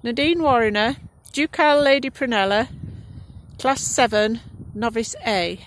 Nadine Wariner, Ducal Lady Prunella, Class 7, Novice A.